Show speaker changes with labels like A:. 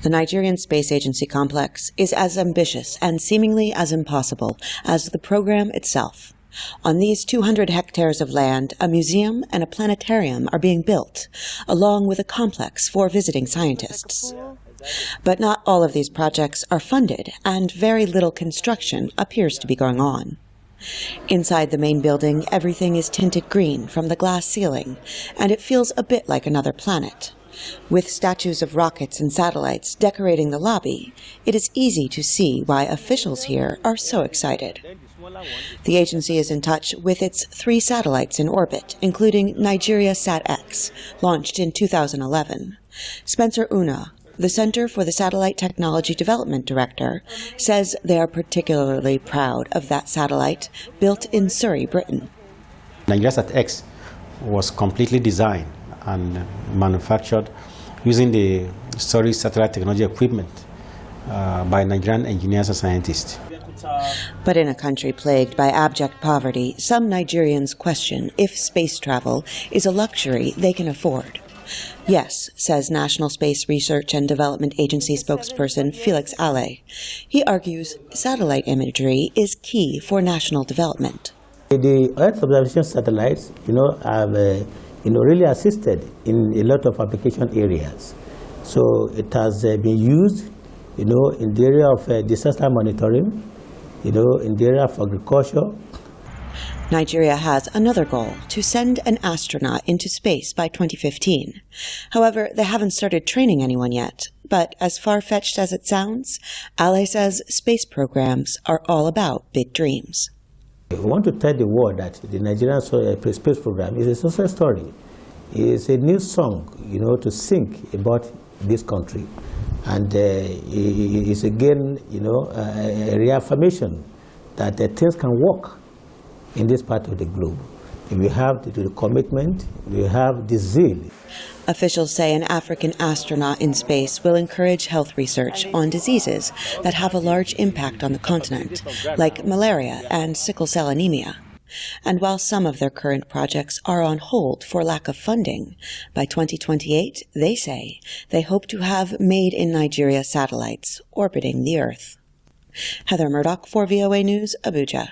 A: The Nigerian Space Agency complex is as ambitious and seemingly as impossible as the program itself. On these 200 hectares of land, a museum and a planetarium are being built, along with a complex for visiting scientists. But not all of these projects are funded, and very little construction appears to be going on. Inside the main building, everything is tinted green from the glass ceiling, and it feels a bit like another planet. With statues of rockets and satellites decorating the lobby, it is easy to see why officials here are so excited. The agency is in touch with its three satellites in orbit, including Nigeria Sat-X, launched in 2011. Spencer Onuh, the Center for the Satellite Technology Development Director, says they are particularly proud of that satellite built in Surrey, Britain.
B: Nigeria Sat-X was completely designed and manufactured using the Surrey satellite technology equipment uh, by Nigerian engineers and scientists.
A: But in a country plagued by abject poverty, some Nigerians question if space travel is a luxury they can afford. Yes, says National Space Research and Development Agency spokesperson Felix Ale. He argues satellite imagery is key for national development.
C: The Earth observation satellites, you know, have uh, you know, really assisted in a lot of application areas. So it has uh, been used, you know, in the area of uh, disaster monitoring, you know, in the area of agriculture.
A: Nigeria has another goal to send an astronaut into space by 2015. However, they haven't started training anyone yet. But as far fetched as it sounds, Ale says space programs are all about big dreams.
C: We want to tell the world that the Nigerian uh, space program is a success story. It's a new song, you know, to sing about this country. And uh, it's again, you know, a reaffirmation that uh, things can work in this part of the globe. We have the commitment, we have the zeal.
A: Officials say an African astronaut in space will encourage health research on diseases that have a large impact on the continent, like malaria and sickle cell anemia. And while some of their current projects are on hold for lack of funding, by 2028, they say, they hope to have made in Nigeria satellites orbiting the Earth. Heather Murdock for VOA News, Abuja.